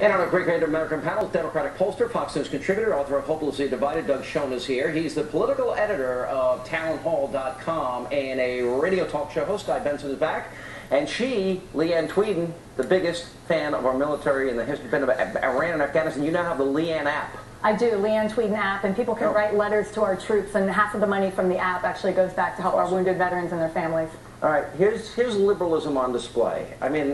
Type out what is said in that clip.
And on our Great Great American panel, Democratic pollster, Fox News contributor, author of Hopelessly Divided, Doug Schoen is here. He's the political editor of townhall.com and a radio talk show host. Guy Benson is back. And she, Leeann Tweeden, the biggest fan of our military in the history of uh, Iran and Afghanistan. You now have the Leeann app. I do, Leeann Tweeden app, and people can Oh. write letters to our troops, and half of the money from the app actually goes back to help our wounded veterans and their families. All right, here's, here's liberalism on display. I mean,